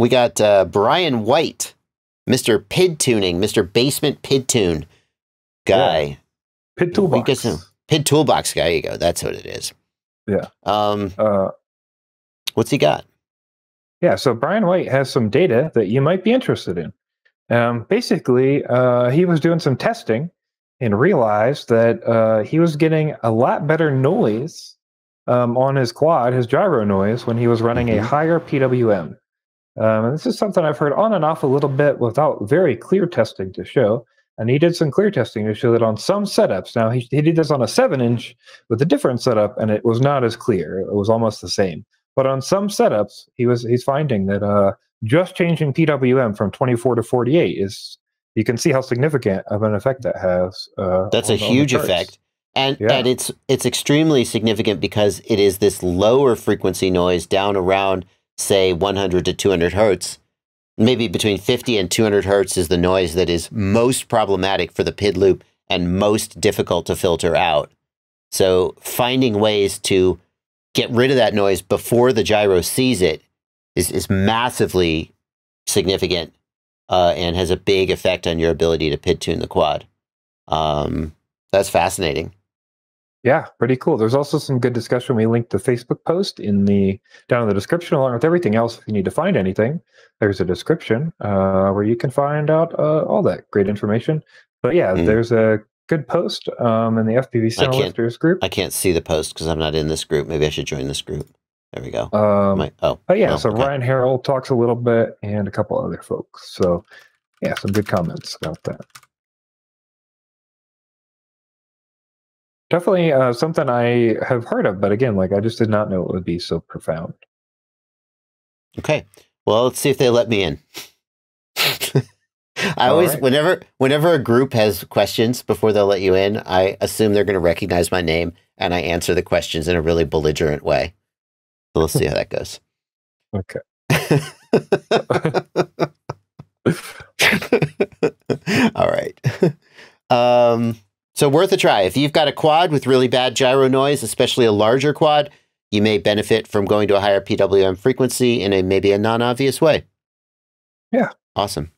we got uh, Brian White, Mr. Pid Tuning, Mr. Basement Pid Tune guy. Yeah. Pid Toolbox. some- Pid Toolbox guy. You go. That's what it is. Yeah. Um, Uh, what's he got? Yeah, so Brian White has some data that you might be interested in. Um, basically, uh, he was doing some testing and realized that uh, he was getting a lot better noise um, on his quad, his gyro noise, when he was running Mhm. a higher PWM. Um, and this is something I've heard on and off a little bit without very clear testing to show. And he did some clear testing to show that on some setups, now he, he did this on a 7 inch with a different setup, and it was not as clear. It was almost the same. But on some setups, he was he's finding that uh, just changing PWM from 24 to 48 is you can see how significant of an effect that has. Uh, That's a on- on the huge effect. And Yeah. and it's it's extremely significant because it is this lower frequency noise down around say 100 to 200 hertz. Maybe between 50 and 200 hertz is the noise that is most problematic for the PID loop and most difficult to filter out. So finding ways to get rid of that noise before the gyro sees it is, is massively significant uh, and has a big effect on your ability to PID tune the quad. Um, that's fascinating. Yeah, pretty cool. There's also some good discussion. We linked the Facebook post in the down in the description, along with everything else. If you need to find anything, there's a description uh, where you can find out uh, all that great information. But yeah, Mm. there's a good post um, in the FPV Center Lifters group. I can't see the post because I'm not in this group. Maybe I should join this group. There we go. Um, I- oh, But yeah, oh, so okay. Ryan Harold talks a little bit and a couple other folks. So yeah, some good comments about that. Definitely uh, something I have heard of, but again, like I just did not know it would be so profound. Okay. Well, let's see if they let me in. I All always, right. whenever, whenever a group has questions before they'll let you in, I assume they're going to recognize my name, and I answer the questions in a really belligerent way. So let's see how that goes. Okay. All right. Um, so worth a try. If you've got a quad with really bad gyro noise, especially a larger quad, you may benefit from going to a higher PWM frequency in a maybe a non-obvious way. Yeah. Awesome.